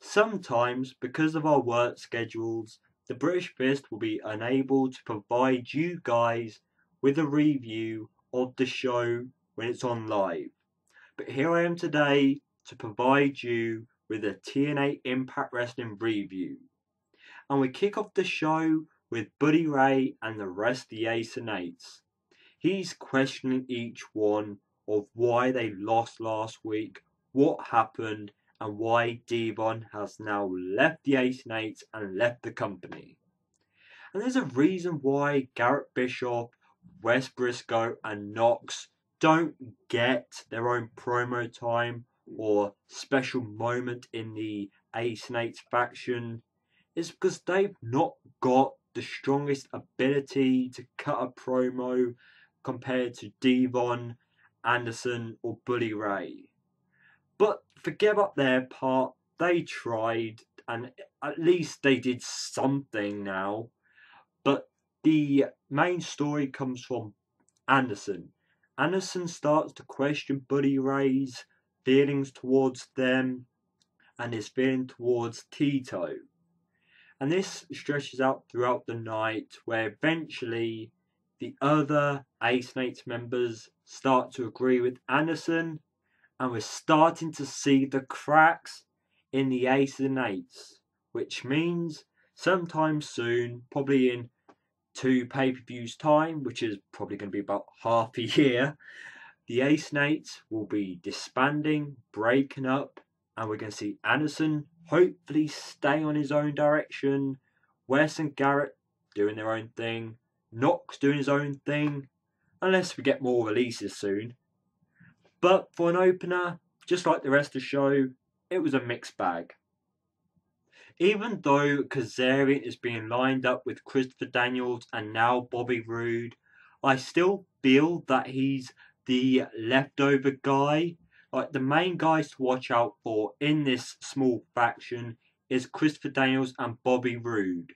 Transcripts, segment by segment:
Sometimes, because of our work schedules, the British Fist will be unable to provide you guys with a review of the show when it's on live. But here I am today to provide you with a TNA Impact Wrestling review. And we kick off the show with Bully Ray and the rest of the Ace and Eights. He's questioning each one of why they lost last week, what happened, and why Devon has now left the Ace and Eights and left the company. And there's a reason why Garett Bischoff, Wes Brisco, and Knox don't get their own promo time or special moment in the Ace and Eights faction is because they've not got the strongest ability to cut a promo compared to Devon, Anderson, or Bully Ray. But forget about their part, they tried and at least they did something now. But the main story comes from Anderson. Anderson starts to question Bully Ray's feelings towards them and his feeling towards Tito. And this stretches out throughout the night where eventually the other Ace and members start to agree with Anderson and we're starting to see the cracks in the Ace and Eights, which means sometime soon, probably in two pay per views time, which is probably going to be about half a year, the Ace Eights will be disbanding, breaking up, and we're going to see Anderson hopefully stay on his own direction, Wes and Garett doing their own thing, Knox doing his own thing, unless we get more releases soon. But for an opener, just like the rest of the show, it was a mixed bag. Even though Kazarian is being lined up with Christopher Daniels and now Bobby Roode, I still feel that he's the leftover guy. Like the main guys to watch out for in this small faction is Christopher Daniels and Bobby Roode.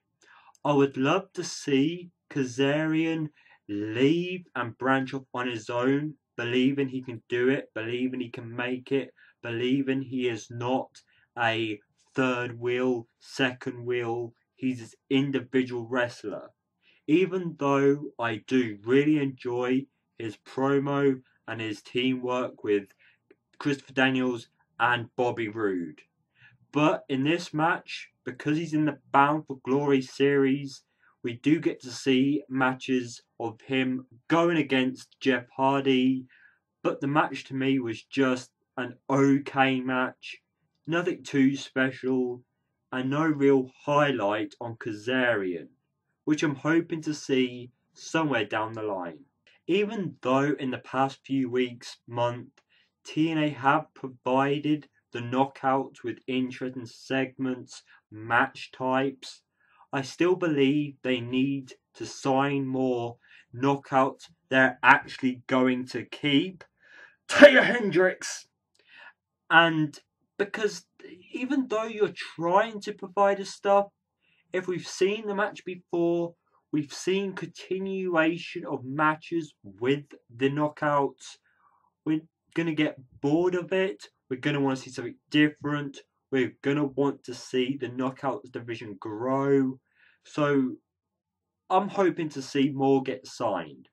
I would love to see Kazarian leave and branch off on his own believing he can do it, believing he can make it, believing he is not a third wheel, second wheel. He's an individual wrestler. Even though I do really enjoy his promo and his teamwork with Christopher Daniels and Bobby Roode. But in this match, because he's in the Bound for Glory series, we do get to see matches of him going against Jeff Hardy, but the match to me was just an okay match. Nothing too special, and no real highlight on Kazarian, which I'm hoping to see somewhere down the line. Even though in the past few weeks, month, TNA have provided the knockouts with interesting segments, match types, I still believe they need to sign more knockouts they're actually going to keep. Taylor Hendricks! And because even though you're trying to provide us stuff, if we've seen the match before, we've seen continuation of matches with the knockouts. We're going to get bored of it. We're going to want to see something different. We're going to want to see the knockouts division grow. So I'm hoping to see more get signed.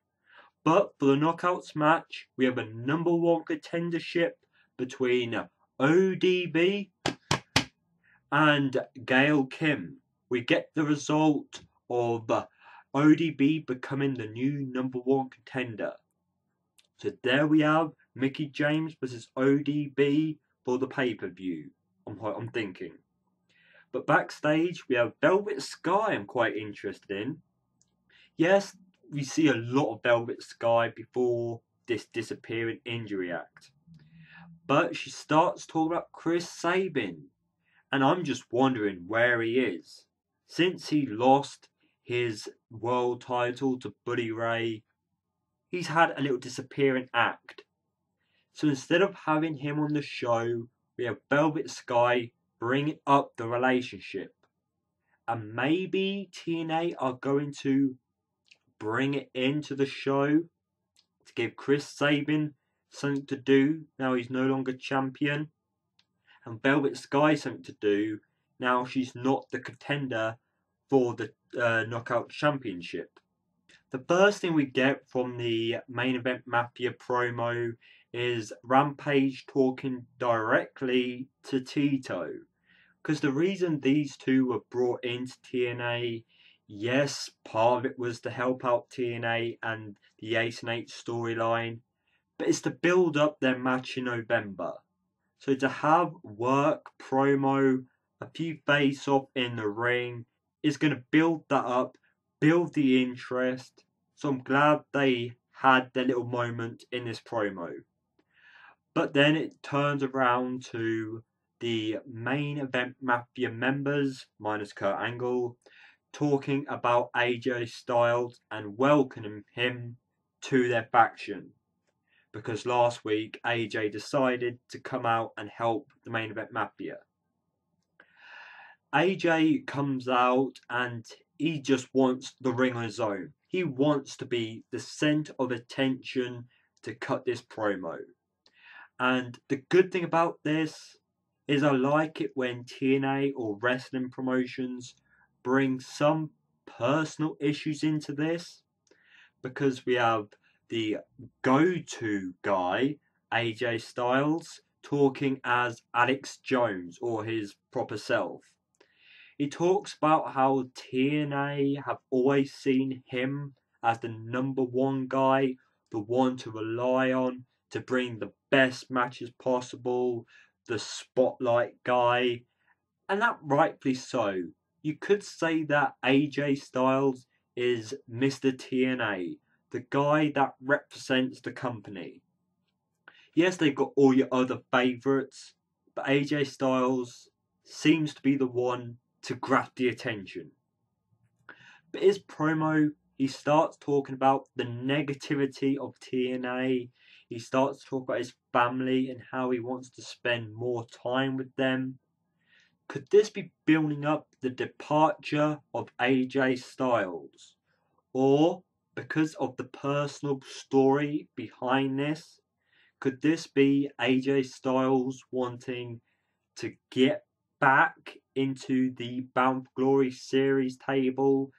But for the knockouts match, we have a number one contendership between ODB and Gail Kim. We get the result of ODB becoming the new number one contender. So there we have Mickie James versus ODB for the pay per view. I'm, I'm thinking. But backstage, we have Velvet Sky, I'm quite interested in. Yes, we see a lot of Velvet Sky before this disappearing injury act. But she starts talking about Chris Sabin. And I'm just wondering where he is. Since he lost his world title to Bully Ray, he's had a little disappearing act. So instead of having him on the show, we have Velvet Sky bring up the relationship. And maybe TNA are going to bring it into the show to give Chris Sabin something to do now he's no longer champion. and Velvet Sky something to do now she's not the contender for the uh, Knockout Championship. The first thing we get from the main event Mafia promo is Rampage talking directly to Tito. Because the reason these two were brought into TNA, yes, part of it was to help out TNA and the Ace and Eight storyline, but it's to build up their match in November. So to have work, promo, a few face off in the ring is going to build that up, build the interest. So I'm glad they had their little moment in this promo. But then it turns around to the main event Mafia members, minus Kurt Angle, talking about AJ Styles and welcoming him to their faction. Because last week AJ decided to come out and help the main event Mafia. AJ comes out and he just wants the ring on his own. He wants to be the centre of attention to cut this promo. And the good thing about this is I like it when TNA or wrestling promotions bring some personal issues into this because we have the go to guy, AJ Styles, talking as Alex Jones or his proper self. He talks about how TNA have always seen him as the number one guy, the one to rely on to bring the best matches possible, the spotlight guy, and that rightfully so. You could say that AJ Styles is Mr. TNA, the guy that represents the company. Yes, they've got all your other favourites, but AJ Styles seems to be the one to grab the attention. But his promo, he starts talking about the negativity of TNA. He starts to talk about his family and how he wants to spend more time with them. Could this be building up the departure of AJ Styles? Or, because of the personal story behind this, could this be AJ Styles wanting to get back into the Bound Glory series table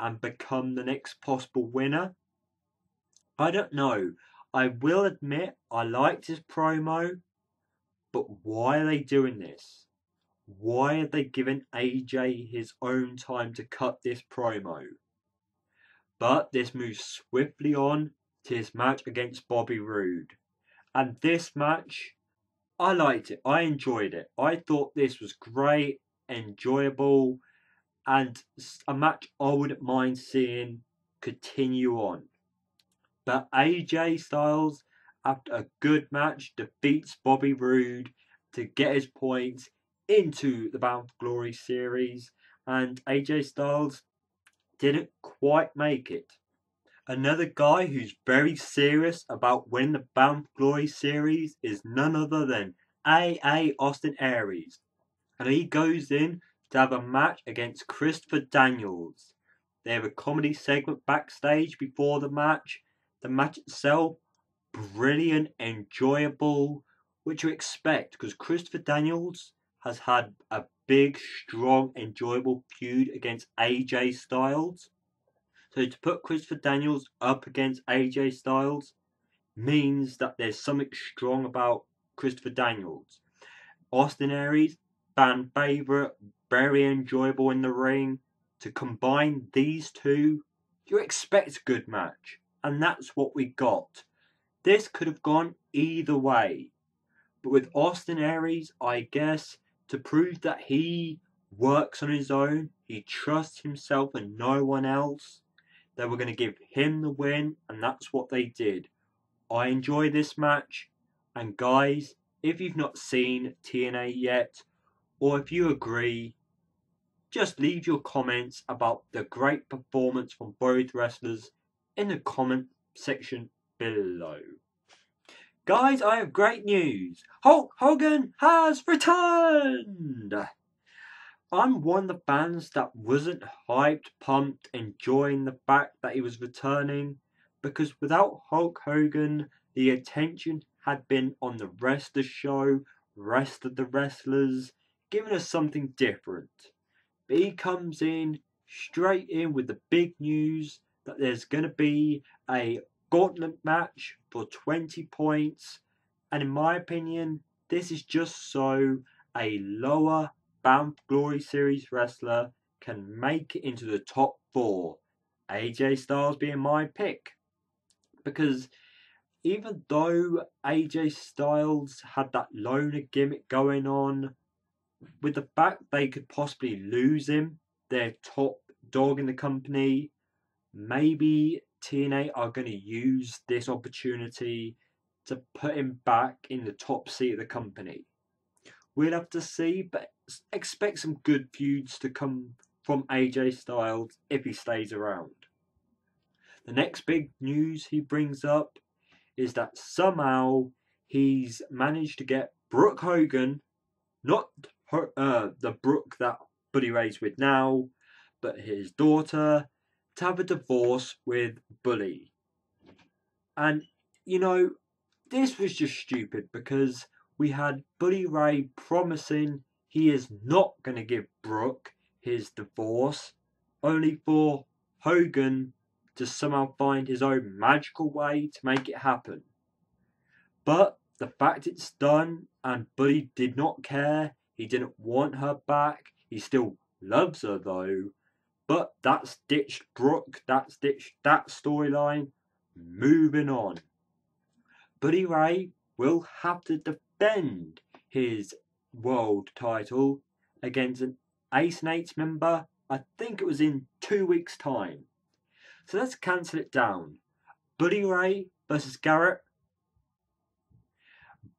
and become the next possible winner? I don't know. I will admit I liked his promo, but why are they doing this? Why are they giving AJ his own time to cut this promo? But this moves swiftly on to his match against Bobby Roode. And this match I liked it. I enjoyed it. I thought this was great, enjoyable, and a match I wouldn't mind seeing continue on. But AJ Styles, after a good match, defeats Bobby Roode to get his points into the Bound for Glory series, and AJ Styles didn't quite make it. Another guy who's very serious about winning the Bound for Glory series is none other than AA Austin Aries. And he goes in to have a match against Christopher Daniels. They have a comedy segment backstage before the match. The match itself, brilliant, enjoyable, which you expect because Christopher Daniels has had a big, strong, enjoyable feud against AJ Styles. So to put Christopher Daniels up against AJ Styles means that there's something strong about Christopher Daniels. Austin Aries, fan favourite, very enjoyable in the ring. To combine these two, you expect a good match. And that's what we got. This could have gone either way. But with Austin Aries, I guess, to prove that he works on his own, he trusts himself and no one else, they were going to give him the win, and that's what they did. I enjoy this match, and guys, if you've not seen TNA yet, or if you agree, just leave your comments about the great performance from both wrestlers in the comment section below. Guys, I have great news. Hulk Hogan has returned! I'm one of the fans that wasn't hyped, pumped, enjoying the fact that he was returning because without Hulk Hogan, the attention had been on the rest of the show rest of the wrestlers, giving us something different. But he comes in straight in with the big news that there's going to be a gauntlet match for 20 points. And in my opinion, this is just so a lower Bound Glory Series wrestler can make it into the top four. AJ Styles being my pick. Because even though AJ Styles had that loner gimmick going on, with the fact they could possibly lose him, their top dog in the company, maybe TNA are going to use this opportunity to put him back in the top seat of the company. We'll have to see, but expect some good feuds to come from AJ Styles if he stays around. The next big news he brings up is that somehow he's managed to get Brooke Hogan, not her, uh, the Brooke that Bully Ray's with now, but his daughter, to have a divorce with Bully. And, you know, this was just stupid because we had Bully Ray promising he is not going to give Brooke his divorce, only for Hogan to somehow find his own magical way to make it happen. But the fact it's done and Bully did not care, he didn't want her back, he still loves her though, but that's ditched Brooke, that's ditched that storyline. Moving on. Bully Ray will have to defend his world title against an Ace Eights member. I think it was in two weeks' time. So let's cancel it down. Bully Ray versus Garett.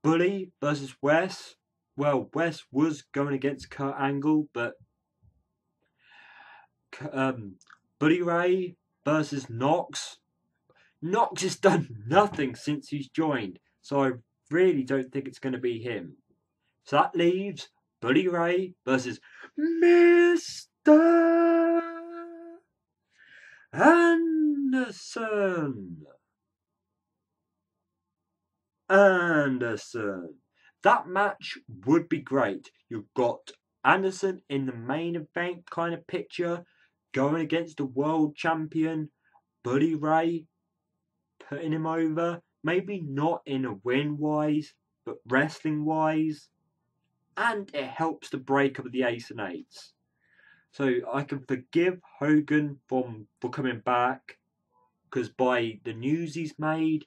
Bully versus Wes. Well, Wes was going against Kurt Angle, but um, Bully Ray versus Knox. Knox has done nothing since he's joined, so I really don't think it's going to be him. So that leaves Bully Ray versus Mr. Anderson. Anderson. That match would be great. You've got Anderson in the main event kind of picture going against the world champion Bully Ray, putting him over. Maybe not in a win wise, but wrestling wise. And it helps the breakup of the Ace and Eights. So I can forgive Hogan from for coming back because by the news he's made,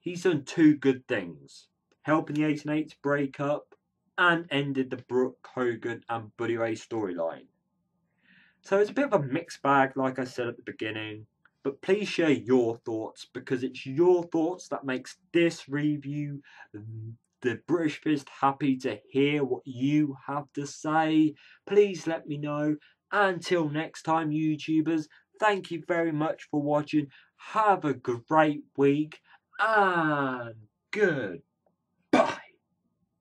he's done two good things: helping the Ace and Eights break up and ended the Brooke Hogan and Bully Ray storyline. So it's a bit of a mixed bag, like I said at the beginning. But please share your thoughts because it's your thoughts that makes this review the British Fist happy to hear what you have to say. Please let me know. Until next time, YouTubers, thank you very much for watching. Have a great week and good